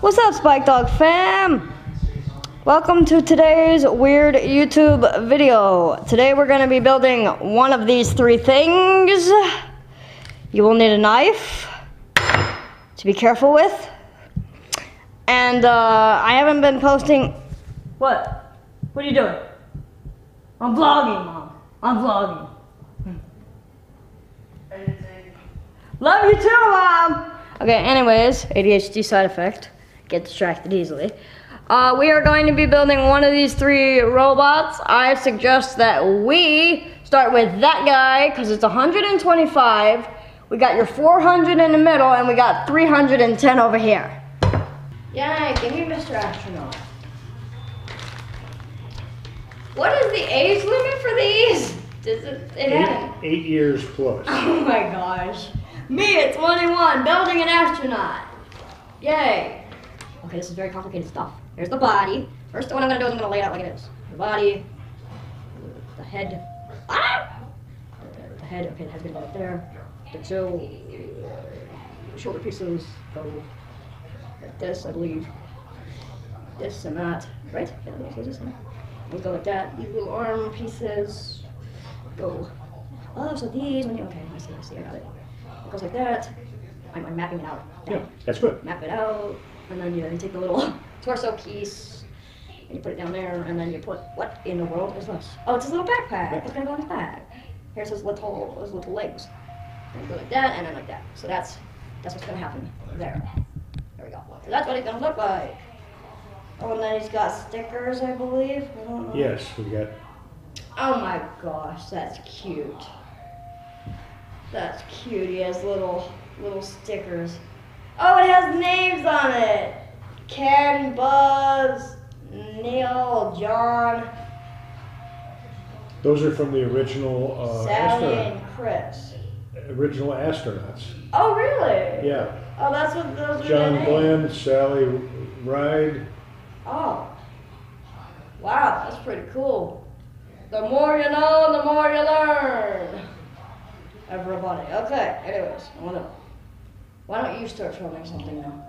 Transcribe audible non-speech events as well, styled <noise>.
What's up, Spike Dawg fam? Welcome to today's weird YouTube video. Today we're going to be building one of these three things. You will need a knife to be careful with. And uh, I haven't been posting. What? What are you doing? I'm vlogging, Mom. I'm vlogging. Love you too, Mom. Okay, anyways, ADHD side effect. Get distracted easily. Uh, we are going to be building one of these three robots. I suggest that we start with that guy because it's 125. We got your 400 in the middle and we got 310 over here. Yeah, give me Mr. Astronaut. What is the age limit for these? Does it, it Eight, eight years plus. <laughs> Oh my gosh. Me at 21, building an astronaut. Yay. Okay, this is very complicated stuff. Here's the body. First, what I'm gonna do is I'm gonna lay it out like it is. The body, the head. Ah! The head, okay, the head's gonna go right there. The two shoulder pieces go like this, I believe. This and that, right? Yeah, are this and We'll go like that. These little arm pieces go. Oh, so these, okay, I see, I see, I got it. It goes like that. I'm, I'm mapping it out. Yeah, that's good. Map it out, and then you, you take the little <laughs> torso piece, and you put it down there, and then you put, what in the world is this? Oh, it's his little backpack. It's gonna go in his bag. Here's his little, his little legs. And go like that, and then like that. So that's, that's what's gonna happen there. There we go. So that's what it's gonna look like. Oh, and then he's got stickers, I believe. I don't know. Yes, we got, Oh my gosh, that's cute. That's cute. He has little little stickers. Oh, it has names on it. Ken, Buzz, Neil, John, those are from the original, uh, Sally, and Chris. original astronauts. Oh, really? Yeah, Oh, that's what those are John. Glenn, Sally Ride, Oh. Wow, that's pretty cool. The more you know, the more you learn. Okay, anyways, I wanna why don't you start filming something now?